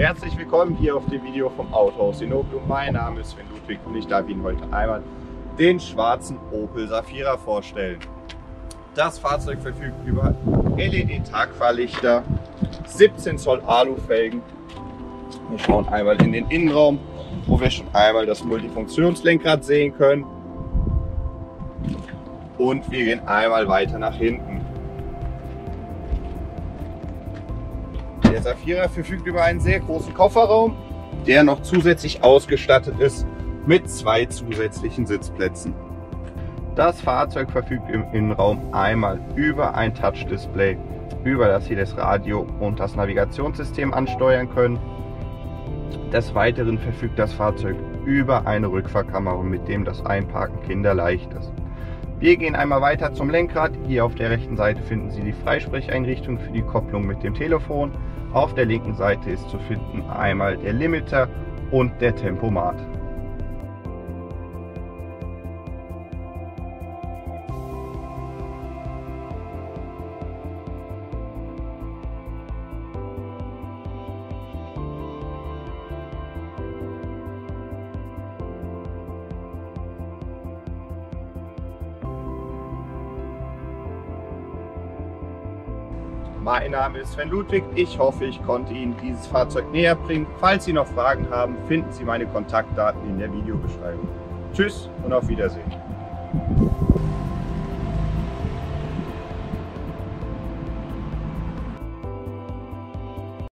Herzlich willkommen hier auf dem Video vom Autohaus Inoblu. Mein Name ist Sven Ludwig und ich darf Ihnen heute einmal den schwarzen Opel Safira vorstellen. Das Fahrzeug verfügt über LED-Tagfahrlichter, 17 Zoll Alufelgen. Wir schauen einmal in den Innenraum, wo wir schon einmal das Multifunktionslenkrad sehen können. Und wir gehen einmal weiter nach hinten. Der Safira verfügt über einen sehr großen Kofferraum, der noch zusätzlich ausgestattet ist mit zwei zusätzlichen Sitzplätzen. Das Fahrzeug verfügt im Innenraum einmal über ein Touch-Display, über das Sie das Radio und das Navigationssystem ansteuern können. Des Weiteren verfügt das Fahrzeug über eine Rückfahrkamera, mit dem das Einparken kinderleicht ist. Wir gehen einmal weiter zum Lenkrad. Hier auf der rechten Seite finden Sie die Freisprecheinrichtung für die Kopplung mit dem Telefon. Auf der linken Seite ist zu finden einmal der Limiter und der Tempomat. Mein Name ist Sven Ludwig. Ich hoffe, ich konnte Ihnen dieses Fahrzeug näher bringen. Falls Sie noch Fragen haben, finden Sie meine Kontaktdaten in der Videobeschreibung. Tschüss und auf Wiedersehen.